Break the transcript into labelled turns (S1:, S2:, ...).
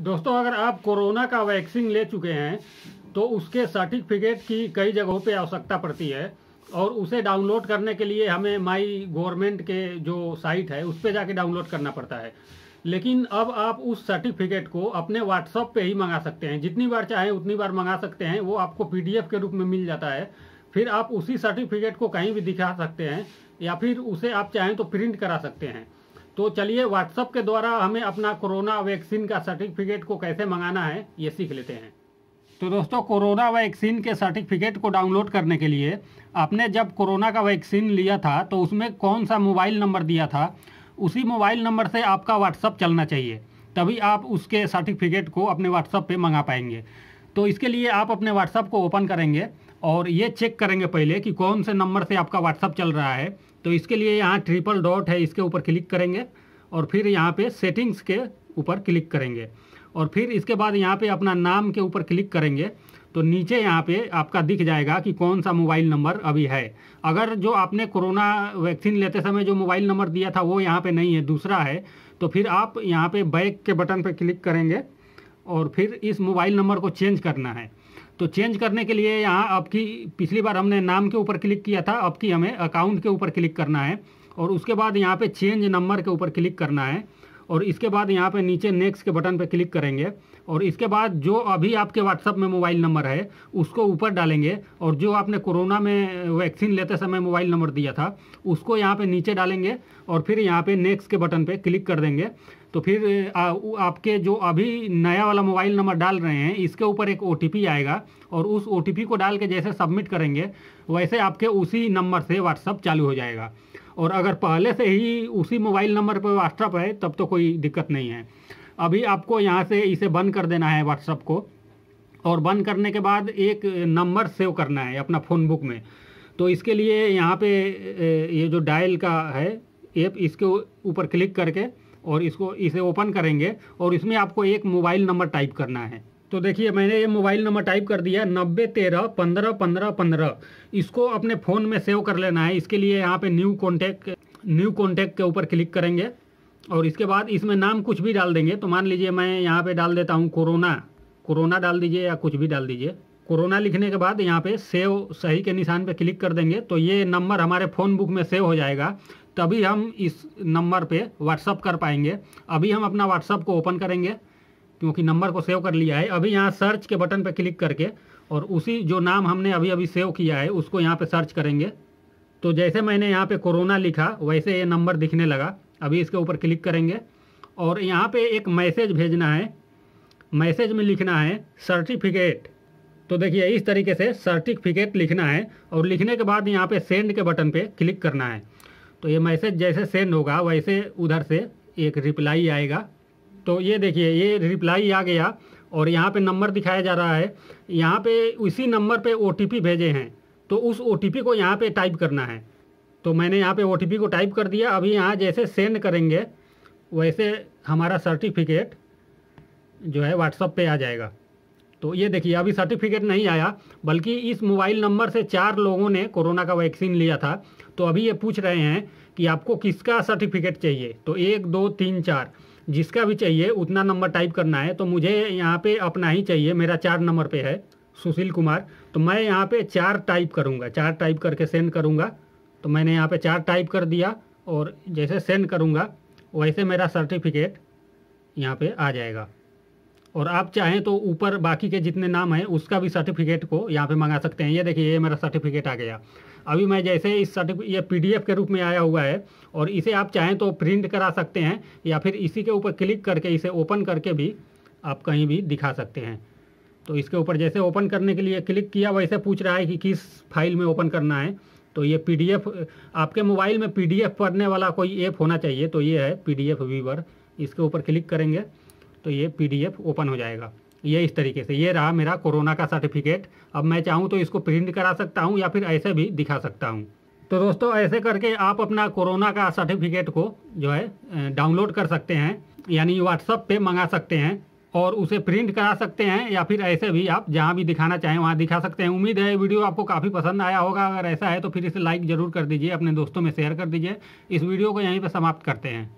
S1: दोस्तों, अगर आप कोरोना का वैक्सीन ले चुके हैं तो उसके सर्टिफिकेट की कई जगहों पे आवश्यकता पड़ती है। और उसे डाउनलोड करने के लिए हमें माई गवर्नमेंट के जो साइट है, उस पर जाके डाउनलोड करना पड़ता है। लेकिन अब आप उस सर्टिफिकेट को अपने व्हाट्सअप पे ही मंगा सकते हैं। जितनी बार चाहें उतनी बार मंगा सकते हैं। वो आपको पीडीएफ के रूप में मिल जाता है। फिर आप उसी सर्टिफिकेट को कहीं भी दिखा सकते हैं, या फिर उसे आप चाहें तो प्रिंट करा सकते हैं। तो चलिए व्हाट्सअप के द्वारा हमें अपना कोरोना वैक्सीन का सर्टिफिकेट को कैसे मंगाना है, ये सीख लेते हैं। तो दोस्तों, कोरोना वैक्सीन के सर्टिफिकेट को डाउनलोड करने के लिए आपने जब कोरोना का वैक्सीन लिया था तो उसमें कौन सा मोबाइल नंबर दिया था, उसी मोबाइल नंबर से आपका व्हाट्सअप चलना चाहिए। तभी आप उसके सर्टिफिकेट को अपने व्हाट्सअप पे मंगा पाएँगे। तो इसके लिए आप अपने व्हाट्सअप को ओपन करेंगे और ये चेक करेंगे पहले कि कौन से नंबर से आपका व्हाट्सअप चल रहा है। तो इसके लिए यहाँ ट्रिपल डॉट है, इसके ऊपर क्लिक करेंगे और फिर यहाँ पे सेटिंग्स के ऊपर क्लिक करेंगे। और फिर इसके बाद यहाँ पे अपना नाम के ऊपर क्लिक करेंगे तो नीचे यहाँ पे आपका दिख जाएगा कि कौन सा मोबाइल नंबर अभी है। अगर जो आपने कोरोना वैक्सीन लेते समय जो मोबाइल नंबर दिया था, वो यहाँ पे नहीं है, दूसरा है तो फिर आप यहाँ पे बैक के बटन पे क्लिक करेंगे और फिर इस मोबाइल नंबर को चेंज करना है। तो चेंज करने के लिए यहाँ आपकी पिछली बार हमने नाम के ऊपर क्लिक किया था, अब की हमें अकाउंट के ऊपर क्लिक करना है और उसके बाद यहाँ पे चेंज नंबर के ऊपर क्लिक करना है और इसके बाद यहाँ पे नीचे नेक्स्ट के बटन पे क्लिक करेंगे और इसके बाद जो अभी आपके व्हाट्सअप में मोबाइल नंबर है, उसको ऊपर डालेंगे और जो आपने कोरोना में वैक्सीन लेते समय मोबाइल नंबर दिया था, उसको यहाँ पे नीचे डालेंगे और फिर यहाँ पे नेक्स्ट के बटन पे क्लिक कर देंगे। तो फिर आ, आपके जो अभी नया वाला मोबाइल नंबर डाल रहे हैं इसके ऊपर एक ओटीपी आएगा और उस ओटीपी को डाल के जैसे सबमिट करेंगे वैसे आपके उसी नंबर से व्हाट्सअप चालू हो जाएगा। और अगर पहले से ही उसी मोबाइल नंबर पर व्हाट्सअप है तब तो कोई दिक्कत नहीं है। अभी आपको यहाँ से इसे बंद कर देना है व्हाट्सअप को और बंद करने के बाद एक नंबर सेव करना है अपना फ़ोन बुक में। तो इसके लिए यहाँ पे ये जो डायल का है ऐप इसके ऊपर क्लिक करके और इसको, इसे ओपन करेंगे और इसमें आपको एक मोबाइल नंबर टाइप करना है। तो देखिए, मैंने ये मोबाइल नंबर टाइप कर दिया, नब्बे, तेरह, पंद्रह पंद्रह पंद्रह। इसको अपने फ़ोन में सेव कर लेना है। इसके लिए यहाँ पे न्यू कॉन्टैक्ट न्यू कॉन्टैक्ट के ऊपर क्लिक करेंगे और इसके बाद इसमें नाम कुछ भी डाल देंगे। तो मान लीजिए, मैं यहाँ पे डाल देता हूँ कोरोना। कोरोना डाल दीजिए या कुछ भी डाल दीजिए। कोरोना लिखने के बाद यहाँ पे सेव सही के निशान पे क्लिक कर देंगे। तो ये नंबर हमारे फ़ोन बुक में सेव हो जाएगा। तभी हम इस नंबर पे व्हाट्सअप कर पाएँगे। अभी हम अपना व्हाट्सअप को ओपन करेंगे, क्योंकि नंबर को सेव कर लिया है। अभी यहाँ सर्च के बटन पर क्लिक करके और उसी जो नाम हमने अभी अभी सेव किया है, उसको यहाँ पे सर्च करेंगे। तो जैसे मैंने यहाँ पे कोरोना लिखा, वैसे ये नंबर दिखने लगा। अभी इसके ऊपर क्लिक करेंगे। और यहाँ पे एक मैसेज भेजना है। मैसेज में लिखना है सर्टिफिकेट तो देखिए, इस तरीके से सर्टिफिकेट लिखना है और लिखने के बाद यहाँ पे सेंड के बटन पे क्लिक करना है। तो ये मैसेज जैसे सेंड होगा, वैसे उधर से एक रिप्लाई आएगा। तो ये देखिए, ये रिप्लाई आ गया और यहाँ पे नंबर दिखाया जा रहा है। यहाँ पे उसी नंबर पे ओटीपी भेजे हैं। तो उस ओटीपी को यहाँ पे टाइप करना है। तो मैंने यहाँ पे ओटीपी को टाइप कर दिया। अभी यहाँ जैसे सेंड करेंगे, वैसे हमारा सर्टिफिकेट जो है व्हाट्सअप पे आ जाएगा। तो ये देखिए, अभी सर्टिफिकेट नहीं आया, बल्कि इस मोबाइल नंबर से चार लोगों ने कोरोना का वैक्सीन लिया था। तो अभी ये पूछ रहे हैं कि आपको किसका सर्टिफिकेट चाहिए? तो एक, दो, तीन, चार, जिसका भी चाहिए, उतना नंबर टाइप करना है। तो मुझे यहाँ पे अपना ही चाहिए, मेरा चार नंबर पे है, सुशील कुमार। तो मैं यहाँ पे चार टाइप करूँगा, चार टाइप करके सेंड करूँगा। तो मैंने यहाँ पे चार टाइप कर दिया और जैसे सेंड करूँगा, वैसे मेरा सर्टिफिकेट यहाँ पे आ जाएगा। और आप चाहें तो ऊपर बाकी के जितने नाम हैं, उसका भी सर्टिफिकेट को यहाँ पे मंगा सकते हैं। ये देखिए, ये मेरा सर्टिफिकेट आ गया। अभी मैं जैसे इस सर्टिफिकेट ये पीडीएफ के रूप में आया हुआ है और इसे आप चाहें तो प्रिंट करा सकते हैं या फिर इसी के ऊपर क्लिक करके इसे ओपन करके भी आप कहीं भी दिखा सकते हैं। तो इसके ऊपर जैसे ओपन करने के लिए क्लिक किया, वैसे पूछ रहा है कि किस फ़ाइल में ओपन करना है। तो ये पीडीएफ आपके मोबाइल में पीडीएफ पढ़ने वाला कोई ऐप होना चाहिए तो ये है पीडीएफ वीवर इसके ऊपर क्लिक करेंगे। तो ये पीडीएफ ओपन हो जाएगा। ये इस तरीके से, ये रहा मेरा कोरोना का सर्टिफिकेट अब मैं चाहूँ तो इसको प्रिंट करा सकता हूँ या फिर ऐसे भी दिखा सकता हूँ। तो दोस्तों, ऐसे करके आप अपना कोरोना का सर्टिफिकेट को जो है डाउनलोड कर सकते हैं, यानी व्हाट्सअप पे मंगा सकते हैं और उसे प्रिंट करा सकते हैं या फिर ऐसे भी आप जहाँ भी दिखाना चाहें वहाँ दिखा सकते हैं। उम्मीद है वीडियो आपको काफ़ी पसंद आया होगा। अगर ऐसा है तो फिर इसे लाइक ज़रूर कर दीजिए, अपने दोस्तों में शेयर कर दीजिए। इस वीडियो को यहीं पर समाप्त करते हैं।